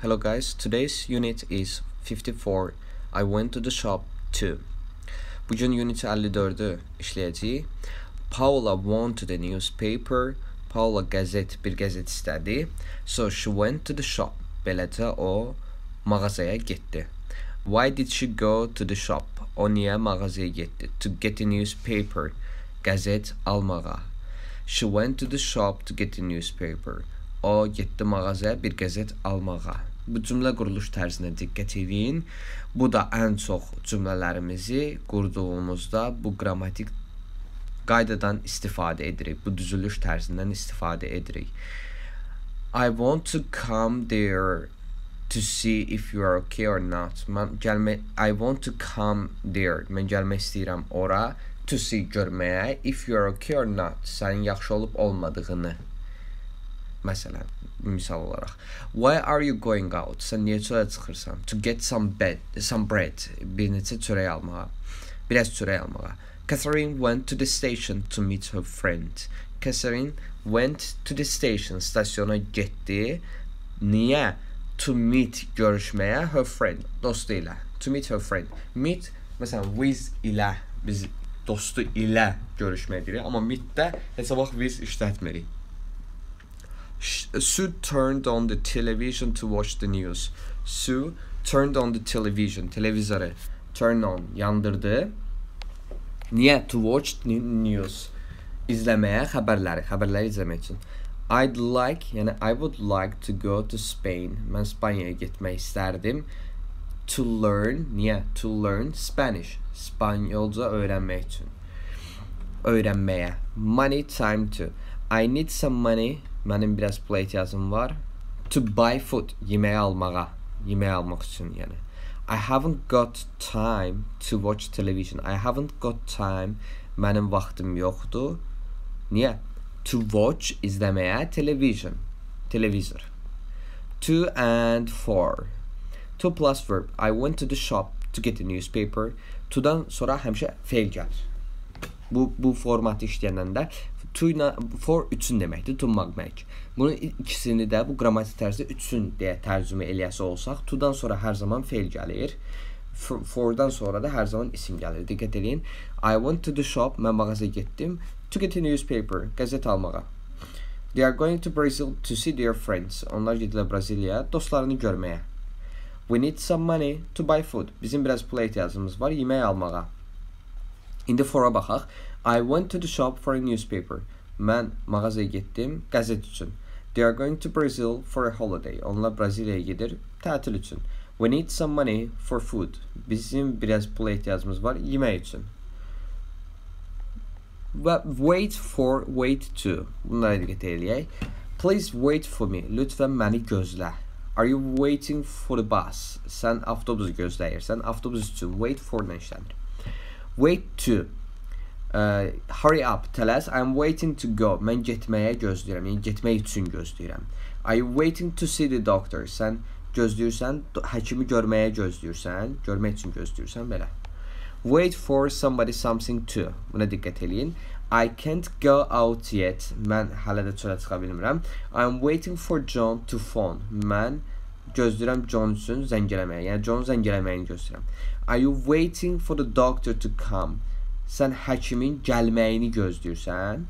Hello guys, today's unit is 54. I went to the shop too. Bugün unit 54'ü işləyəcəyik. Paula wanted a newspaper. Paula qəzet, bir qəzet istədi. So she went to the shop. Beləcə o mağazaya getdi. Why did she go to the shop? O niyə mağazaya getdi? To get a newspaper. Qəzet almağa. She went to the shop to get a newspaper. O getdi mağazaya bir qəzet almağa. Bu cümlə quruluş tərzinə diqqət edin. Bu da ən çox cümlələrimizi qurduğumuzda bu qrammatik qaydadan istifadə edirik. Bu düzülüş tərzindən istifadə edirik. I want to come there to see if you are okay or not. Mən gəlmə I want to come there. Mən gəlmək istəyirəm ora to see görməyə if you are okay or not. Sənin yaxşı olub olmadığını. Məsələn, misal olaraq. Why are you going out? Sən niyə çölə çıxırsan? To get some bed, some bread. Bir neçə çörək almağa. Biraz çörək almağa. Catherine went to the station to meet her friend. Catherine went to the station. Stasyona getdi. Niyə? To meet görüşməyə her friend, dostu ilə. To meet her friend. Meet məsələn with ilə biz dostu ilə görüşmək deyirik, amma meet-də heç vaxt with işlətmirik. Sue turned on the television to watch the news. Sue turned on the television. Televizoru turn on yandırdı. Niyə? To watch news. İzləməyə xəbərləri, xəbərləri izləmək üçün. I'd like, yəni I would like to go to Spain. Mən İspaniyaya getmək istərdim. To learn, niyə? To learn Spanish. İspanyolca öyrənmək üçün. Öyrənməyə. Money time to. I need some money. Mənim biraz pula ehtiyacım var. To buy food. Yeməyə almağa. Yeməyə almaq üçün yəni. I haven't got time to watch television. I haven't got time. Mənim vaxtım yoxdur. Niyə? To watch izləməyə television. Televizor. To and for. To plus verb. I went to the shop to get a newspaper. To-dan sonra həmişə fe'l gəlir. Bu bu formatı işləyəndə də to ilə for üçün deməkdir, tunmaq. Bunun ikisini də bu qrammatik tərzdə üçün deyə tərcümə eləyəsi olsaq, to-dan sonra hər zaman fe'l gəlir. For-dan sonra da hər zaman isim gəlir. Diqqət edin. I went to the shop, mən mağazaya getdim. To get a newspaper, qəzet almağa. They are going to Brazil to see their friends. Onlar gedilər Braziliyaya dostlarını görməyə. We need some money to buy food. Bizim biraz pula ehtiyacımız var yemək almağa. İndi fora baxaq. I went to the shop for a newspaper. Mən mağazaya getdim qəzet üçün. They are going to Brazil for a holiday. Onlar Braziliyaya gedir tətil üçün. We need some money for food. Bizim biraz pula ehtiyacımız var yemək üçün. Və wait for, wait to. Bunlara diqqət eləyək. Please wait for me. Lütfən məni gözlə. Are you waiting for the bus? Sən avtobusu gözləyirsən. Avtobus üçün wait for nə işlənir? Wait to. Uh, hurry up, tələs. I'm waiting to go. Mən getməyə gözləyirəm. Yəni getmək üçün gözləyirəm. Are you waiting to see the doctor? Sən gözləyirsən, həkimi görməyə gözləyirsən, görmək üçün gözləyirsən belə. Wait for somebody something to. Buna diqqət eləyin. I can't go out yet. Mən hələ də çölə çıxa bilmirəm. I'm waiting for John to phone. Mən gözləyirəm John üçün zəng eləməyə. Yəni John zəng eləməyini gözləyirəm. Are you waiting for the doctor to come? Sən həkimin gəlməyini gözləyirsən.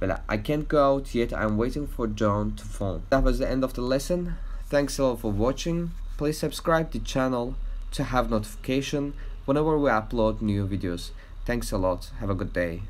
Belə I can't go out yet. I'm waiting for John to phone. That was the end of the lesson. Thanks a lot for watching. Please subscribe the channel to have notification whenever we upload new videos. Thanks a lot. Have a good day.